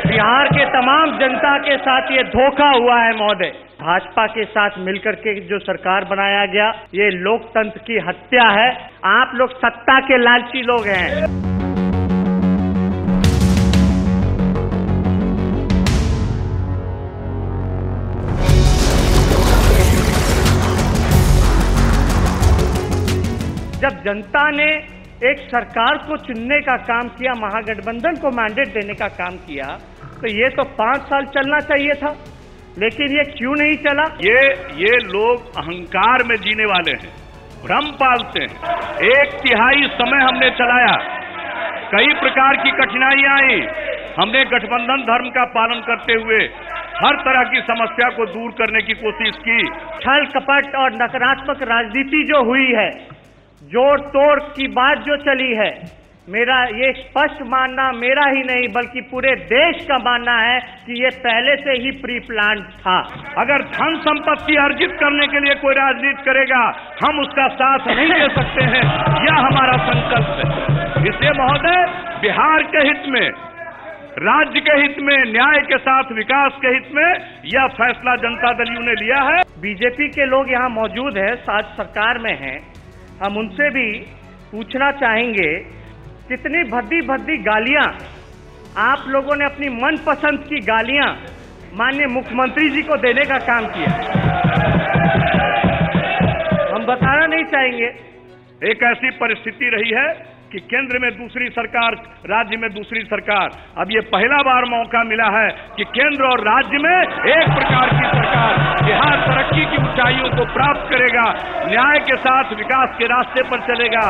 बिहार के तमाम जनता के साथ ये धोखा हुआ है महोदय। भाजपा के साथ मिलकर के जो सरकार बनाया गया, ये लोकतंत्र की हत्या है। आप लोग सत्ता के लालची लोग हैं। जब जनता ने एक सरकार को चुनने का काम किया, महागठबंधन को मैंडेट देने का काम किया तो ये तो पाँच साल चलना चाहिए था लेकिन ये क्यों नहीं चला? ये ये लोग अहंकार में जीने वाले हैं भ्रम पालते हैं। एक तिहाई समय हमने चलाया कई प्रकार की कठिनाइयाँ आई। हमने गठबंधन धर्म का पालन करते हुए हर तरह की समस्या को दूर करने की कोशिश की। छल कपट और नकारात्मक राजनीति जो हुई है जोड़ तोड़ की बात जो चली है मेरा ये स्पष्ट मानना मेरा ही नहीं बल्कि पूरे देश का मानना है कि ये पहले से ही प्री प्लान था। अगर धन संपत्ति अर्जित करने के लिए कोई राजनीति करेगा हम उसका साथ नहीं दे सकते हैं। यह हमारा संकल्प है। इसलिए महोदय बिहार के हित में राज्य के हित में न्याय के साथ विकास के हित में यह फैसला जनता दल यू ने लिया है। बीजेपी के लोग यहाँ मौजूद है साथ सरकार में हैं। हम उनसे भी पूछना चाहेंगे कितनी भद्दी भद्दी गालियाँ। आप लोगों ने अपनी मनपसंद की गालियाँ माननीय मुख्यमंत्री जी को देने का काम किया। हम बताना नहीं चाहेंगे। एक ऐसी परिस्थिति रही है कि केंद्र में दूसरी सरकार, राज्य में दूसरी सरकार। अब ये पहला बार मौका मिला है कि केंद्र और राज्य में एक प्रकार की सरकार, बिहार तरक्की की ऊंचाइयों को प्राप्त करेगा, न्याय के साथ विकास के रास्ते पर चलेगा।